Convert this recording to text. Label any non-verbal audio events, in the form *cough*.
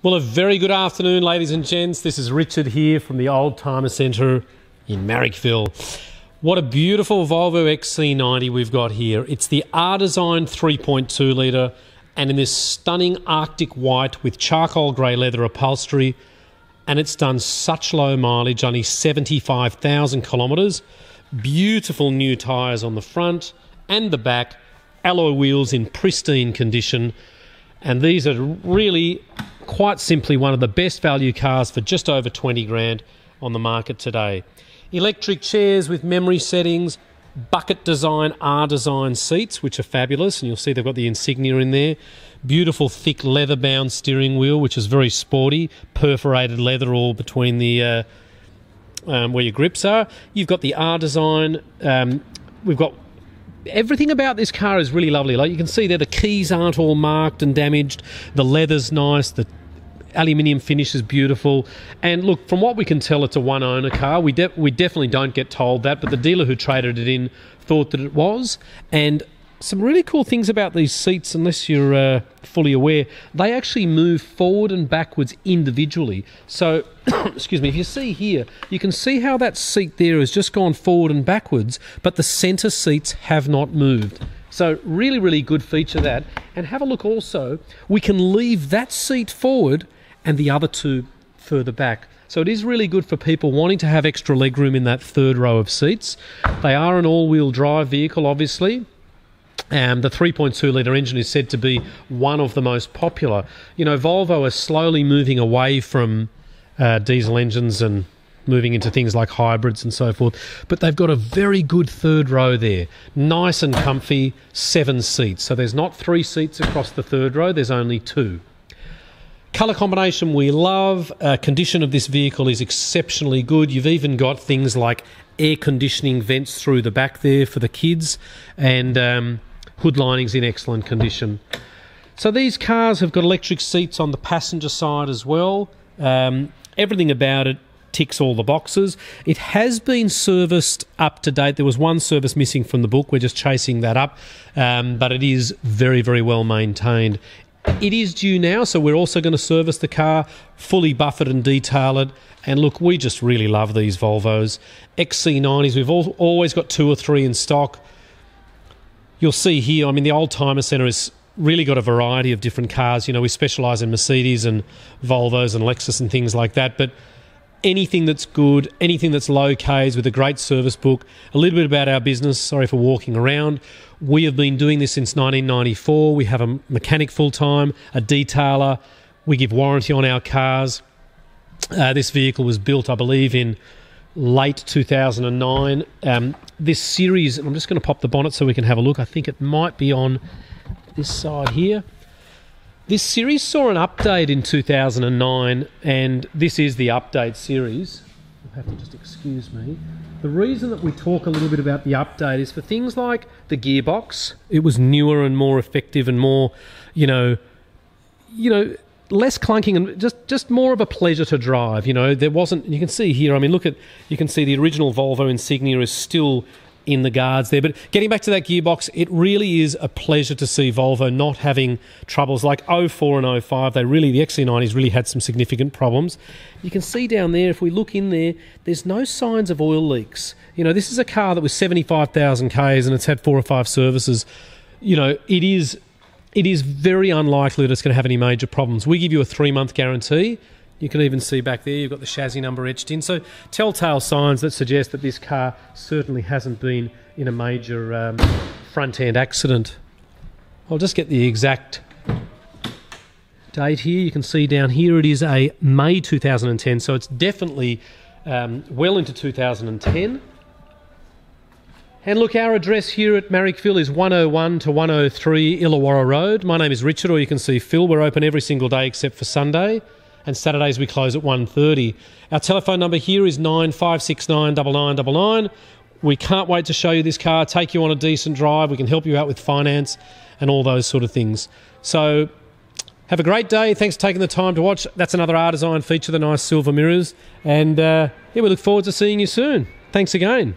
Well, a very good afternoon, ladies and gents. This is Richard here from the Oldtimer Centre in Marrickville. What a beautiful Volvo XC90 we've got here. It's the R Design 3.2 litre and in this stunning Arctic white with charcoal grey leather upholstery. And it's done such low mileage, only 75,000 kilometres. Beautiful new tyres on the front and the back, alloy wheels in pristine condition. And these are really quite simply one of the best value cars for just over 20 grand on the market today. Electric chairs with memory settings, bucket design, R design seats, which are fabulous, and you'll see they've got the insignia in there. Beautiful thick leather bound steering wheel, which is very sporty, perforated leather all between the uh, um, where your grips are. You've got the R design. Um, we've got everything about this car is really lovely. Like you can see there, the keys aren't all marked and damaged. The leather's nice. The aluminium finish is beautiful. And look, from what we can tell, it's a one owner car. We, de- we definitely don't get told that, but the dealer who traded it in thought that it was. And some really cool things about these seats, unless you're uh, fully aware, they actually move forward and backwards individually. So, *coughs* excuse me, if you see here, you can see how that seat there has just gone forward and backwards, but the centre seats have not moved. So, really, really good feature that. And have a look also, we can leave that seat forward and the other two further back. So it is really good for people wanting to have extra legroom in that third row of seats. They are an all wheel drive vehicle, obviously. Um, the 3.2 litre engine is said to be one of the most popular. You know, Volvo is slowly moving away from uh, diesel engines and moving into things like hybrids and so forth. But they've got a very good third row there. Nice and comfy, seven seats. So there's not three seats across the third row, there's only two. Colour combination we love. Uh, condition of this vehicle is exceptionally good. You've even got things like air conditioning vents through the back there for the kids, and um, hood linings in excellent condition. So these cars have got electric seats on the passenger side as well. Um, everything about it ticks all the boxes. It has been serviced up to date. There was one service missing from the book. We're just chasing that up, um, but it is very, very well maintained. It is due now, so we're also going to service the car, fully buff it and detail it. And look, we just really love these Volvos. XC90s, we've all, always got two or three in stock. You'll see here, I mean, the Oldtimer Centre has really got a variety of different cars. You know, we specialise in Mercedes and Volvos and Lexus and things like that. But anything that's good, anything that's low Ks with a great service book, a little bit about our business. Sorry for walking around. We have been doing this since 1994. We have a mechanic full time, a detailer. We give warranty on our cars. Uh, this vehicle was built, I believe, in late 2009. Um, this series, I'm just going to pop the bonnet so we can have a look. I think it might be on this side here. This series saw an update in 2009, and this is the update series. You'll have to just excuse me. The reason that we talk a little bit about the update is for things like the gearbox. It was newer and more effective and more, you know, you know, less clunking and just just more of a pleasure to drive. You know, there wasn't. You can see here. I mean, look at you can see the original Volvo insignia is still in the guards there. But getting back to that gearbox, it really is a pleasure to see Volvo not having troubles like 04 and 05. They really, the XC90s really had some significant problems. You can see down there, if we look in there, there's no signs of oil leaks. You know, this is a car that was 75,000 Ks and it's had four or five services. You know, it is. It is very unlikely that it's going to have any major problems. We give you a three month guarantee. You can even see back there you've got the chassis number etched in. So, telltale signs that suggest that this car certainly hasn't been in a major um, front end accident. I'll just get the exact date here. You can see down here it is a May 2010, so it's definitely um, well into 2010. And look, our address here at Marrickville is 101 to 103 Illawarra Road. My name is Richard, or you can see Phil. We're open every single day except for Sunday and Saturdays we close at 1.30. Our telephone number here is 9569 We can't wait to show you this car, take you on a decent drive. We can help you out with finance and all those sort of things. So have a great day. Thanks for taking the time to watch. That's another R Design feature, the nice silver mirrors. And uh, yeah, we look forward to seeing you soon. Thanks again.